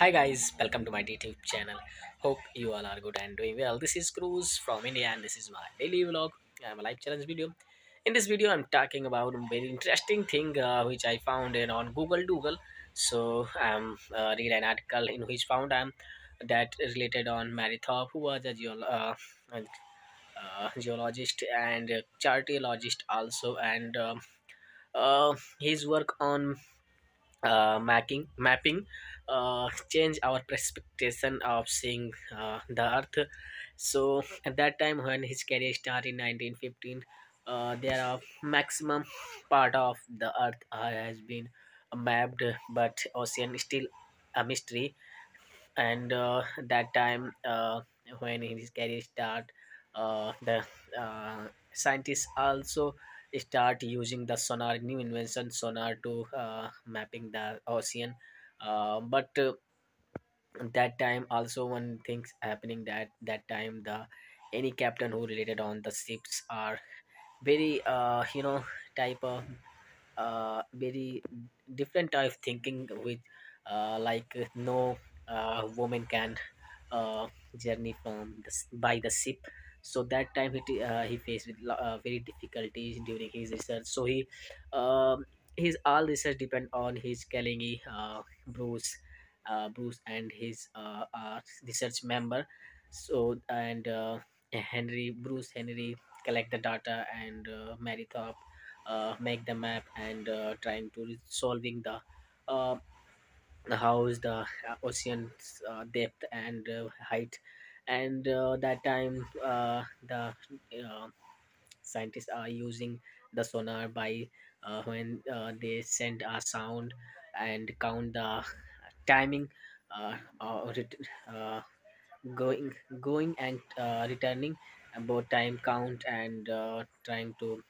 Hi guys, welcome to my YouTube channel. Hope you all are good and doing well. This is Cruz from India and this is my daily vlog. I'm a life challenge video. In this video, I'm talking about a very interesting thing uh, which I found in on Google Doodle. So I'm uh, read an article in which found I'm that related on Mary Tharp, who was a uh, uh, geologist and a chartologist also, and um, uh, his work on uh, mapping mapping uh, change our perspective of seeing uh, the earth. So at that time when his career started in 1915 uh, there are maximum part of the earth has been mapped but ocean is still a mystery. And uh, that time uh, when his career start uh, the uh, scientists also start using the sonar new invention sonar to uh, mapping the ocean. Uh, but uh, that time also one things happening that that time the any captain who related on the ships are very uh you know type of uh, very different type of thinking with uh, like no uh, woman can uh, journey from the, by the ship so that time he, uh, he faced with uh, very difficulties during his research. So he um, his all research depend on his Kelly uh, Bruce uh, Bruce and his uh, uh, research member. So and uh, Henry Bruce Henry collect the data and uh, Tharp uh, make the map and uh, trying to solving the uh, how is the uh, ocean's uh, depth and uh, height and uh, that time uh, the uh, scientists are using the sonar by uh, when uh, they send a sound and count the timing uh, ret- going going and returning about time count and trying to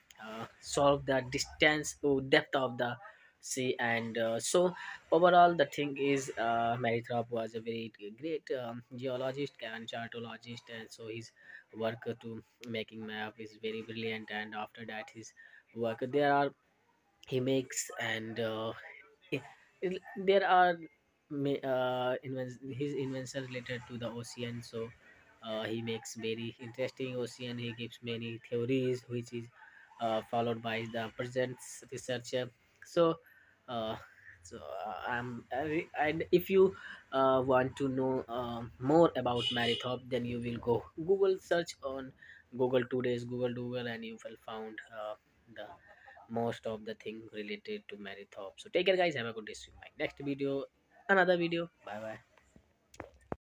solve the distance or depth of the sea and uh, so overall the thing is uh, Mary Tharp was a very great um, geologist and chartologist and so his work to making map is very brilliant and after that his work there are he makes and uh, there are uh, his invention related to the ocean so uh, he makes very interesting ocean he gives many theories which is uh, followed by the present researcher. So uh, so uh, I'm, I, and if you uh, want to know uh, more about Mary Tharp then you will go google search on google two days google doodle and you will found uh, the most of the thing related to Mary Tharp. So take care guys, have a good day. See you in my next video, another video. Bye bye.